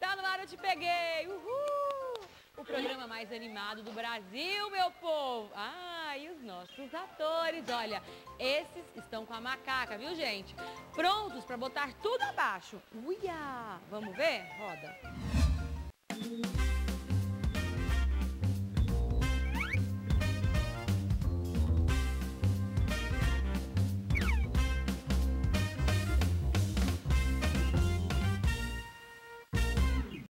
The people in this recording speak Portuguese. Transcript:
Tá no ar, eu te peguei! Uhul! O programa mais animado do Brasil, meu povo! Ah, e os nossos atores, olha, esses estão com a macaca, viu, gente? Prontos para botar tudo abaixo. Uia! Vamos ver? Roda. Thank you.